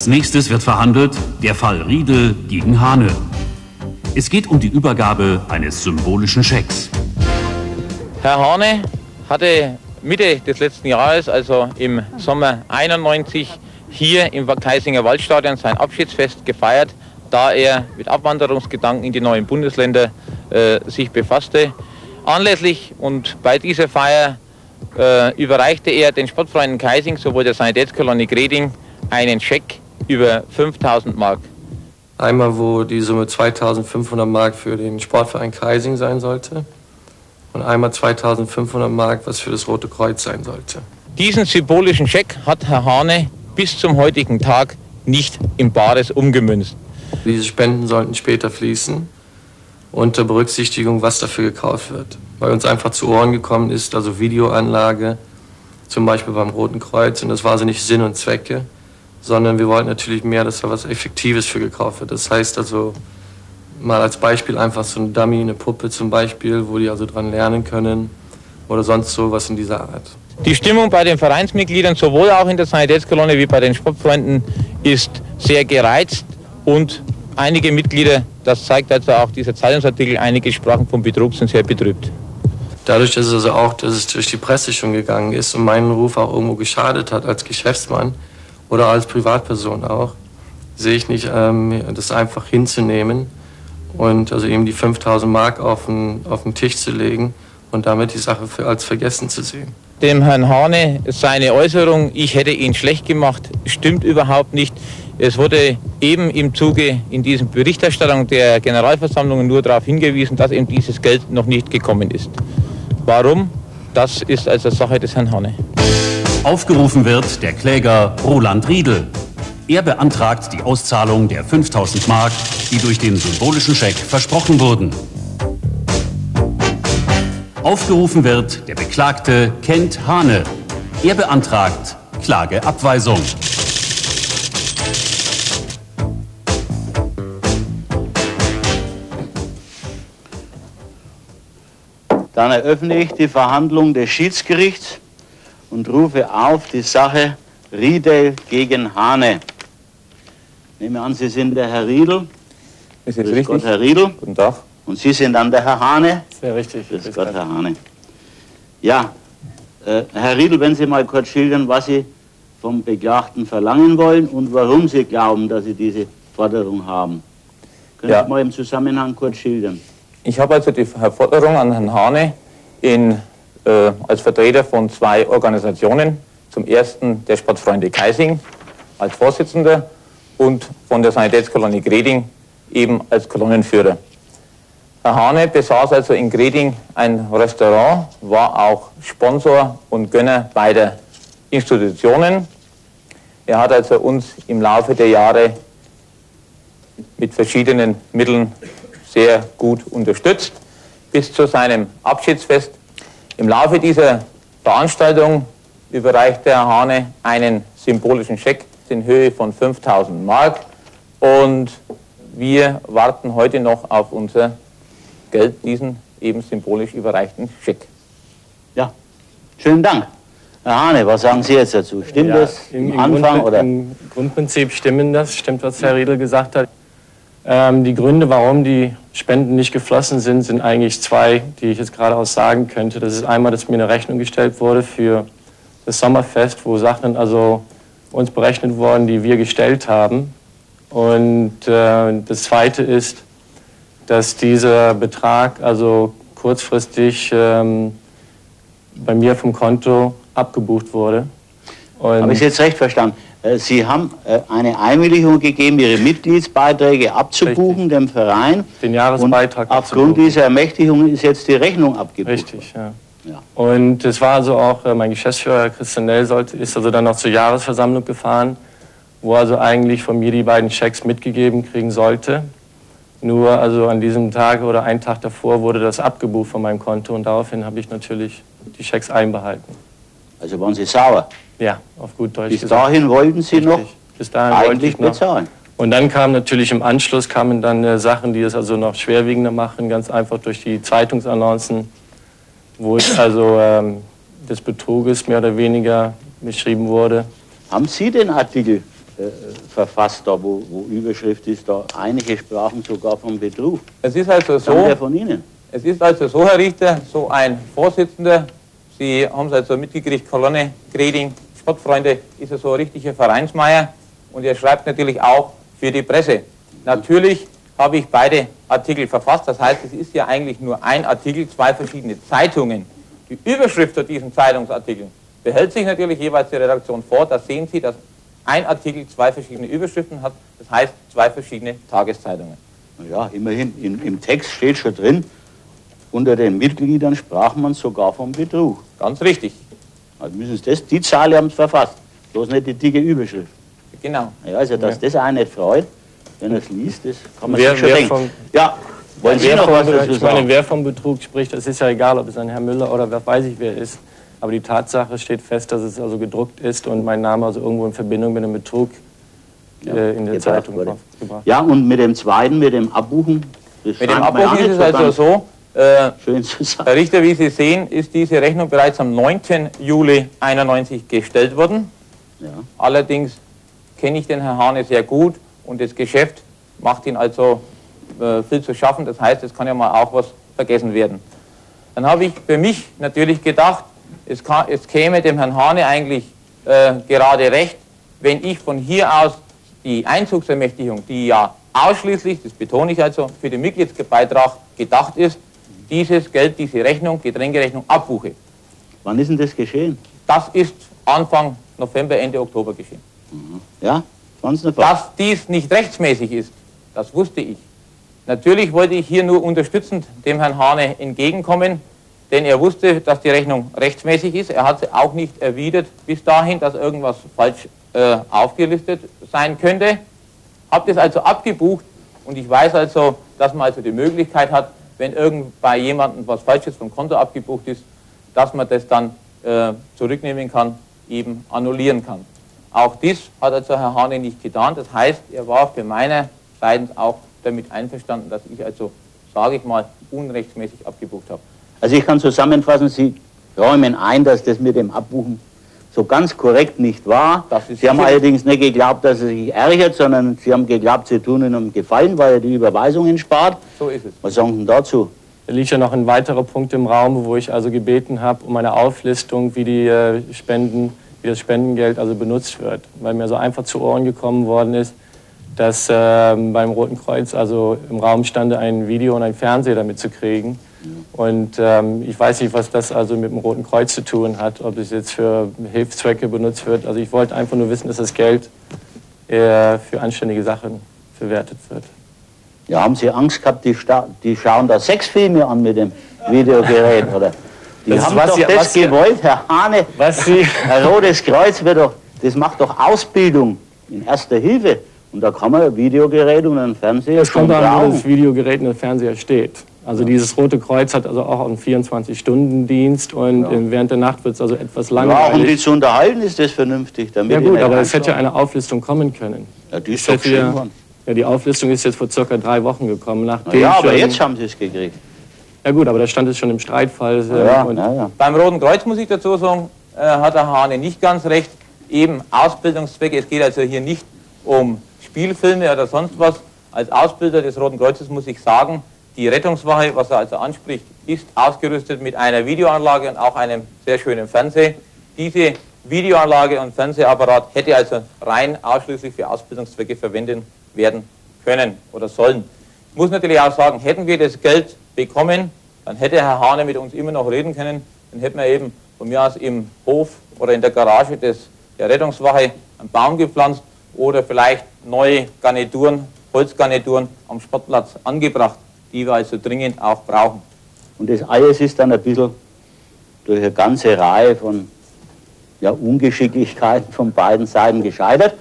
Als nächstes wird verhandelt der Fall Riedel gegen Hane. Es geht um die Übergabe eines symbolischen Schecks. Herr Hane hatte Mitte des letzten Jahres, also im Sommer 91, hier im Kaisinger Waldstadion sein Abschiedsfest gefeiert, da er mit Abwanderungsgedanken in die neuen Bundesländer äh, sich befasste. Anlässlich und bei dieser Feier äh, überreichte er den Sportfreunden Kaising sowohl der Sanitätskolonie Greding einen Scheck über 5000 Mark. Einmal, wo die Summe 2500 Mark für den Sportverein Kaising sein sollte und einmal 2500 Mark, was für das Rote Kreuz sein sollte. Diesen symbolischen Scheck hat Herr Hane bis zum heutigen Tag nicht in Bares umgemünzt. Diese Spenden sollten später fließen, unter Berücksichtigung, was dafür gekauft wird. Weil uns einfach zu Ohren gekommen ist, also Videoanlage, zum Beispiel beim Roten Kreuz, und das war so nicht Sinn und Zwecke sondern wir wollten natürlich mehr, dass da was Effektives für gekauft wird. Das heißt also, mal als Beispiel einfach so ein Dummy, eine Puppe zum Beispiel, wo die also dran lernen können oder sonst so was in dieser Art. Die Stimmung bei den Vereinsmitgliedern, sowohl auch in der Sanitätskolonne wie bei den Sportfreunden, ist sehr gereizt und einige Mitglieder, das zeigt also auch dieser Zeitungsartikel, einige sprachen vom Betrug, sind sehr betrübt. Dadurch, dass es also auch, dass es durch die Presse schon gegangen ist und meinen Ruf auch irgendwo geschadet hat als Geschäftsmann, oder als Privatperson auch, sehe ich nicht, ähm, das einfach hinzunehmen und also eben die 5000 Mark auf den, auf den Tisch zu legen und damit die Sache für, als vergessen zu sehen. Dem Herrn Hane seine Äußerung, ich hätte ihn schlecht gemacht, stimmt überhaupt nicht. Es wurde eben im Zuge in diesem Berichterstattung der Generalversammlung nur darauf hingewiesen, dass eben dieses Geld noch nicht gekommen ist. Warum? Das ist also Sache des Herrn Hane. Aufgerufen wird der Kläger Roland Riedel. Er beantragt die Auszahlung der 5000 Mark, die durch den symbolischen Scheck versprochen wurden. Aufgerufen wird der Beklagte Kent Hane. Er beantragt Klageabweisung. Dann eröffne ich die Verhandlung des Schiedsgerichts und rufe auf die Sache Riedel gegen Hane. Ich nehme an, Sie sind der Herr Riedel. Ist das richtig? Gott, Herr Riedel. Guten Tag. Und Sie sind dann der Herr Hane. Sehr richtig. Das ist Gott, Herr Hane. Ja, äh, Herr Riedel, wenn Sie mal kurz schildern, was Sie vom Beklagten verlangen wollen und warum Sie glauben, dass Sie diese Forderung haben. Können ja. Sie mal im Zusammenhang kurz schildern? Ich habe also die Forderung an Herrn Hane in äh, als Vertreter von zwei Organisationen. Zum ersten der Sportfreunde Kaising als Vorsitzender und von der Sanitätskolonie Greding eben als Kolonnenführer. Herr Hane besaß also in Greding ein Restaurant, war auch Sponsor und Gönner beider Institutionen. Er hat also uns im Laufe der Jahre mit verschiedenen Mitteln sehr gut unterstützt. Bis zu seinem Abschiedsfest im Laufe dieser Veranstaltung überreichte Herr Hane einen symbolischen Scheck in Höhe von 5000 Mark und wir warten heute noch auf unser Geld, diesen eben symbolisch überreichten Scheck. Ja, schönen Dank. Herr Hane, was sagen Sie jetzt dazu? Stimmt ja, das im, im Anfang? Grund, oder? Im Grundprinzip stimmen das, stimmt, was Herr Riedel gesagt hat. Ähm, die Gründe, warum die Spenden nicht geflossen sind, sind eigentlich zwei, die ich jetzt gerade auch sagen könnte. Das ist einmal, dass mir eine Rechnung gestellt wurde für das Sommerfest, wo Sachen also uns berechnet wurden, die wir gestellt haben. Und äh, das zweite ist, dass dieser Betrag also kurzfristig ähm, bei mir vom Konto abgebucht wurde. Habe ich jetzt recht verstanden? Äh, Sie haben äh, eine Einwilligung gegeben, Ihre Mitgliedsbeiträge abzubuchen, Richtig. dem Verein. Den Jahresbeitrag. Und aufgrund dieser Ermächtigung ist jetzt die Rechnung abgebucht. Richtig, ja. ja. Und es war also auch, äh, mein Geschäftsführer Christian Nell ist also dann noch zur Jahresversammlung gefahren, wo also eigentlich von mir die beiden Schecks mitgegeben kriegen sollte. Nur also an diesem Tag oder einen Tag davor wurde das abgebucht von meinem Konto und daraufhin habe ich natürlich die Schecks einbehalten. Also waren Sie sauer? Ja, auf gut Deutsch Bis gesagt. dahin wollten Sie Richtig. noch Bis dahin eigentlich noch. bezahlen. Und dann kam natürlich im Anschluss kamen dann äh, Sachen, die es also noch schwerwiegender machen, ganz einfach durch die Zeitungsannoncen, wo es also ähm, des Betruges mehr oder weniger beschrieben wurde. Haben Sie den Artikel äh, verfasst, da wo, wo Überschrift ist, da einige sprachen sogar vom Betrug. Es ist also der so, von Ihnen? es ist also so, Herr Richter, so ein Vorsitzender, Sie haben es also mitgekriegt, Kolonne, Greding, Sportfreunde, ist er so ein richtiger Vereinsmeier und er schreibt natürlich auch für die Presse. Natürlich habe ich beide Artikel verfasst, das heißt, es ist ja eigentlich nur ein Artikel, zwei verschiedene Zeitungen. Die Überschrift zu diesen Zeitungsartikeln behält sich natürlich jeweils die Redaktion vor, da sehen Sie, dass ein Artikel zwei verschiedene Überschriften hat, das heißt zwei verschiedene Tageszeitungen. Ja, immerhin, in, im Text steht schon drin, unter den Mitgliedern sprach man sogar vom Betrug. Ganz richtig, Also müssen Sie das, die Zahl haben Sie verfasst, bloß nicht die dicke Überschrift. genau. Ja, also, dass das einen nicht freut, wenn er es liest, das kann man Wer- sich schon wer denken. vom- ja, wollen Sie Wer noch was dazu ich meine, sagen? wer vom Betrug spricht, das ist ja egal, ob es ein Herr Müller oder wer weiß ich wer ist. Aber die Tatsache steht fest, dass es also gedruckt ist und mein Name also irgendwo in Verbindung mit dem Betrug äh, in der gebracht Zeitung wurde. gebracht. Ja, und mit dem zweiten, mit dem Abbuchen, das Mit dem fand man ja Abbuch ist es also so, äh, schön zu Herr sagen. Richter, wie Sie sehen, ist diese Rechnung bereits am 9. Juli 91 gestellt worden. Ja. Allerdings kenne ich den Herrn Hane sehr gut und das Geschäft macht ihn also äh, viel zu schaffen. Das heißt, es kann ja mal auch was vergessen werden. Dann habe ich für mich natürlich gedacht, es, kann, es käme dem Herrn Hane eigentlich äh, gerade recht, wenn ich von hier aus die Einzugsermächtigung, die ja ausschließlich, das betone ich also, für den Mitgliedsbeitrag gedacht ist, dieses Geld, diese Rechnung, Getränkerechnung abbuche. Wann ist denn das geschehen? Das ist Anfang November, Ende Oktober geschehen. Ja, ganz eine Dass dies nicht rechtsmäßig ist, das wusste ich. Natürlich wollte ich hier nur unterstützend dem Herrn Hane entgegenkommen, denn er wusste, dass die Rechnung rechtsmäßig ist. Er hat sie auch nicht erwidert bis dahin, dass irgendwas falsch äh, aufgelistet sein könnte. Habe das also abgebucht und ich weiß also, dass man also die Möglichkeit hat, wenn irgend bei jemandem was Falsches vom Konto abgebucht ist, dass man das dann äh, zurücknehmen kann, eben annullieren kann. Auch dies hat also Herr Hane nicht getan. Das heißt, er war für meine Seiten auch damit einverstanden, dass ich also, sage ich mal, unrechtsmäßig abgebucht habe. Also ich kann zusammenfassen, Sie räumen ein, dass das mit dem Abbuchen so ganz korrekt nicht war. Das ist Sie haben allerdings nicht geglaubt, dass er sich ärgert, sondern Sie haben geglaubt, Sie tun ihm einen Gefallen, weil er die Überweisungen spart. So ist es. Was sagen Sie dazu? Da liegt ja noch ein weiterer Punkt im Raum, wo ich also gebeten habe um eine Auflistung, wie die äh, Spenden, wie das Spendengeld also benutzt wird, weil mir so einfach zu Ohren gekommen worden ist, dass ähm, beim Roten Kreuz also im Raum stande, ein Video und ein Fernseher damit zu kriegen. Und ähm, ich weiß nicht, was das also mit dem Roten Kreuz zu tun hat, ob es jetzt für Hilfszwecke benutzt wird. Also ich wollte einfach nur wissen, dass das Geld äh, für anständige Sachen verwertet wird. Ja, haben Sie Angst gehabt, die, die schauen da sechs Filme an mit dem Videogerät, oder? Die Das ist haben was doch Sie- das gewollt, Herr Hane. Was Sie, Ein Rotes Kreuz wird doch, das macht doch Ausbildung in erster Hilfe. Und da kann man ein Videogerät und einen Fernseher Es kommt schon an, wo das Videogerät in der Fernseher steht. Also dieses Rote Kreuz hat also auch einen 24-Stunden-Dienst und äh, während der Nacht wird es also etwas Ja, um die langweilig. zu unterhalten, ist das vernünftig. Damit Ja gut, aber es hätte ja eine Auflistung kommen können. Ja, die ist Es doch schön ja, geworden. ja, die Auflistung ist jetzt vor circa drei Wochen gekommen. Na Nachdem Ja, aber jetzt haben sie es gekriegt. Ja gut, aber da stand es schon im Streitfall. Ja, und, ja, ja. Beim Roten Kreuz muss ich dazu sagen, äh, hat der Hane nicht ganz recht. Eben Ausbildungszwecke. Es geht also hier nicht um Spielfilme oder sonst was. Als Ausbilder des Roten Kreuzes muss ich sagen, die Rettungswache, was er also anspricht, ist ausgerüstet mit einer Videoanlage und auch einem sehr schönen Fernseher. Diese Videoanlage und Fernsehapparat hätte also rein ausschließlich für Ausbildungszwecke verwendet werden können oder sollen. Ich muss natürlich auch sagen, hätten wir das Geld bekommen, dann hätte Herr Hane mit uns immer noch reden können. Dann hätten wir eben von mir aus im Hof oder in der Garage des, der Rettungswache einen Baum gepflanzt oder vielleicht neue Garnituren, Holzgarnituren am Sportplatz angebracht, die wir also dringend auch brauchen. Und das alles ist dann ein bisschen durch eine ganze Reihe von ja, Ungeschicklichkeiten von beiden Seiten gescheitert.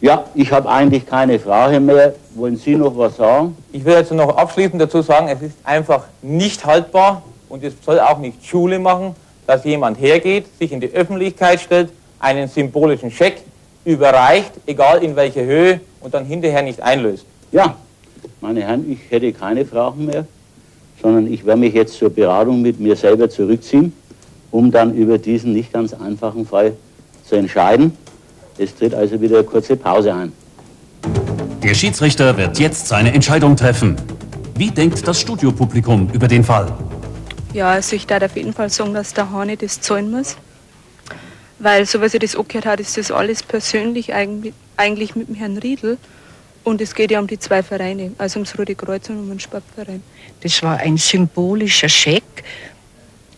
Ja, ich habe eigentlich keine Frage mehr. Wollen Sie noch was sagen? Ich will also noch abschließend dazu sagen, es ist einfach nicht haltbar und es soll auch nicht Schule machen, dass jemand hergeht, sich in die Öffentlichkeit stellt, einen symbolischen Scheck überreicht, egal in welcher Höhe, und dann hinterher nicht einlöst. Ja, meine Herren, ich hätte keine Fragen mehr, sondern ich werde mich jetzt zur Beratung mit mir selber zurückziehen, um dann über diesen nicht ganz einfachen Fall zu entscheiden. Es tritt also wieder eine kurze Pause ein. Der Schiedsrichter wird jetzt seine Entscheidung treffen. Wie denkt das Studiopublikum über den Fall? Ja, also ich darf auf jeden Fall sagen, dass der Hane das zahlen muss. Weil, so was ich das angehört habe, ist das alles persönlich eigentlich, eigentlich mit dem Herrn Riedel. Und es geht ja um die zwei Vereine, also ums Rote Kreuz und um den Sportverein. Das war ein symbolischer Scheck.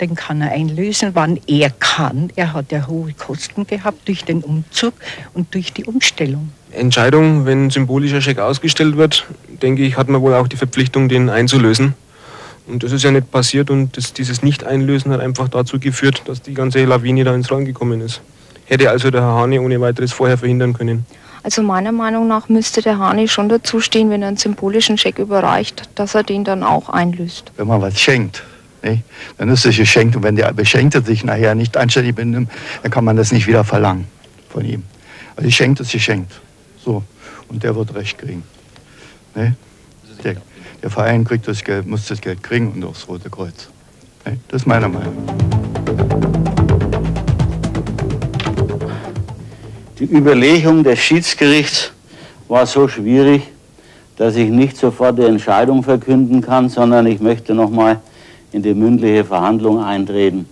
Den kann er einlösen, wann er kann. Er hat ja hohe Kosten gehabt durch den Umzug und durch die Umstellung. Entscheidung, wenn ein symbolischer Scheck ausgestellt wird, denke ich, hat man wohl auch die Verpflichtung, den einzulösen. Und das ist ja nicht passiert und das, dieses Nicht-Einlösen hat einfach dazu geführt, dass die ganze Lawine da ins Rollen gekommen ist. Hätte also der Herr Hane ohne weiteres vorher verhindern können. Also meiner Meinung nach müsste der Hani schon dazu stehen, wenn er einen symbolischen Scheck überreicht, dass er den dann auch einlöst. Wenn man was schenkt, nicht? dann ist es geschenkt. Und wenn der Beschenkte sich nachher nicht anständig benimmt, dann kann man das nicht wieder verlangen von ihm. Also geschenkt ist geschenkt. So. Und der wird Recht kriegen. Nicht? Der, der Verein kriegt das Geld, muss das Geld kriegen und auch das Rote Kreuz. Nicht? Das ist meine Meinung. Die Überlegung des Schiedsgerichts war so schwierig, dass ich nicht sofort die Entscheidung verkünden kann, sondern ich möchte noch mal in die mündliche Verhandlung eintreten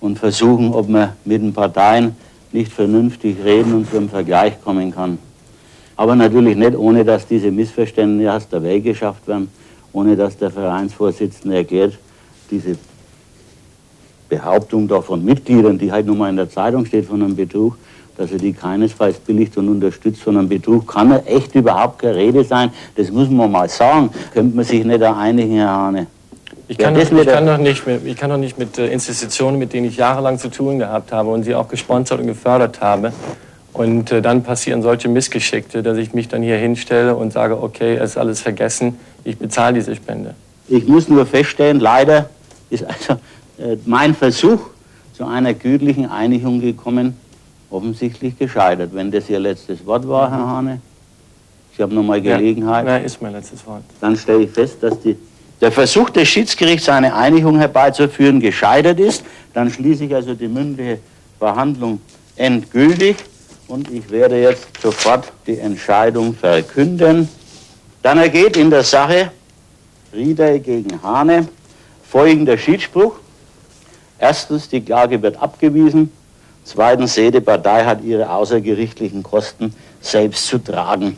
und versuchen, ob man mit den Parteien nicht vernünftig reden und zu einem Vergleich kommen kann. Aber natürlich nicht, ohne dass diese Missverständnisse aus der Welt geschafft werden, ohne dass der Vereinsvorsitzende erklärt, diese Behauptung da von Mitgliedern, die halt nun mal in der Zeitung steht von einem Betrug, dass er die keinesfalls billigt und unterstützt, sondern Betrug kann er echt überhaupt keine Rede sein. Das muss man mal sagen. Könnte man sich nicht da einigen, Herr Hane? Ich kann, Ja, doch, ich, kann doch nicht mit, ich kann doch nicht mit äh, Institutionen, mit denen ich jahrelang zu tun gehabt habe und sie auch gesponsert und gefördert habe. Und äh, dann passieren solche Missgeschickte, dass ich mich dann hier hinstelle und sage, okay, es ist alles vergessen, ich bezahle diese Spende. Ich muss nur feststellen, leider ist also äh, mein Versuch zu einer gütlichen Einigung gekommen, offensichtlich gescheitert. Wenn das Ihr letztes Wort war, Herr Hane, ich habe noch mal Gelegenheit. Ja, ist mein letztes Wort. dann stelle ich fest, dass die, der Versuch des Schiedsgerichts, eine Einigung herbeizuführen, gescheitert ist. Dann schließe ich also die mündliche Verhandlung endgültig und ich werde jetzt sofort die Entscheidung verkünden. Dann ergeht in der Sache Rieder gegen Hane folgender Schiedsspruch. Erstens, die Klage wird abgewiesen. Zweitens, jede Partei hat ihre außergerichtlichen Kosten selbst zu tragen.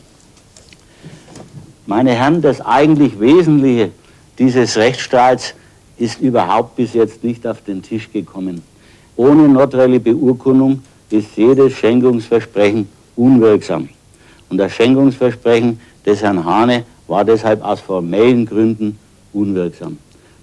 Meine Herren, das eigentlich Wesentliche dieses Rechtsstreits ist überhaupt bis jetzt nicht auf den Tisch gekommen. Ohne notarielle Beurkundung ist jedes Schenkungsversprechen unwirksam. Und das Schenkungsversprechen des Herrn Hane war deshalb aus formellen Gründen unwirksam.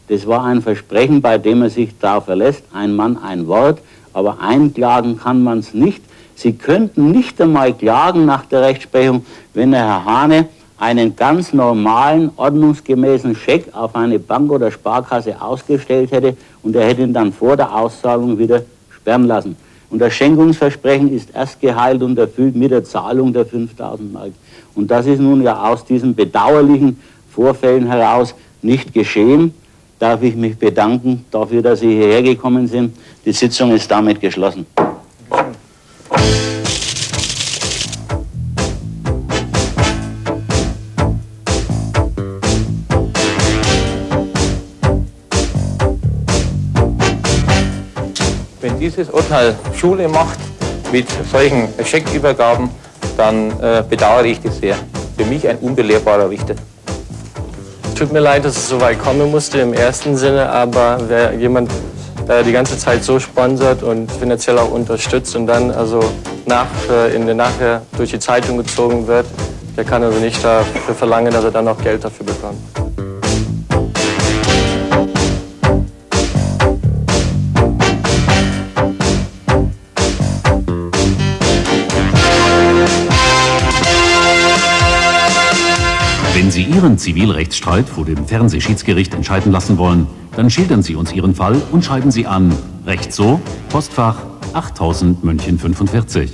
Das war ein Versprechen, bei dem er sich darauf verlässt, ein Mann, ein Wort, aber einklagen kann man es nicht. Sie könnten nicht einmal klagen nach der Rechtsprechung, wenn der Herr Hane einen ganz normalen, ordnungsgemäßen Scheck auf eine Bank oder Sparkasse ausgestellt hätte und er hätte ihn dann vor der Auszahlung wieder sperren lassen. Und das Schenkungsversprechen ist erst geheilt und erfüllt mit der Zahlung der 5000 Mark. Und das ist nun ja aus diesen bedauerlichen Vorfällen heraus nicht geschehen. Darf ich mich bedanken dafür, dass Sie hierher gekommen sind. Die Sitzung ist damit geschlossen. Wenn dieses Urteil Schule macht mit solchen Scheckübergaben, dann äh, bedauere ich das sehr. Für mich ein unbelehrbarer Richter. Tut mir leid, dass es so weit kommen musste im ersten Sinne, aber wer jemand äh, die ganze Zeit so sponsert und finanziell auch unterstützt und dann also nach, äh, in der nachher durch die Zeitung gezogen wird, der kann also nicht dafür verlangen, dass er dann auch Geld dafür bekommt. Wenn Sie Ihren Zivilrechtsstreit vor dem Fernsehschiedsgericht entscheiden lassen wollen, dann schildern Sie uns Ihren Fall und schreiben Sie an Recht so, Postfach 8000 München 45.